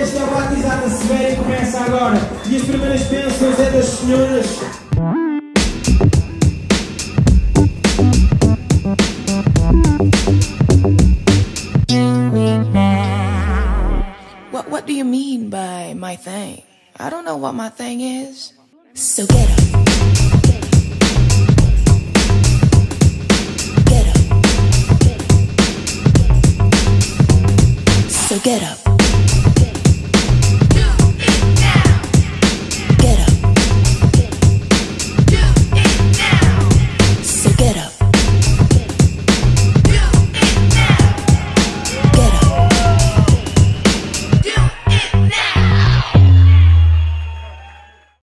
Este é o Batizado e começa agora. E as primeiras bênçãos é das senhoras. What, what do you mean by my thing? I don't know what my thing is. So get up. Get up.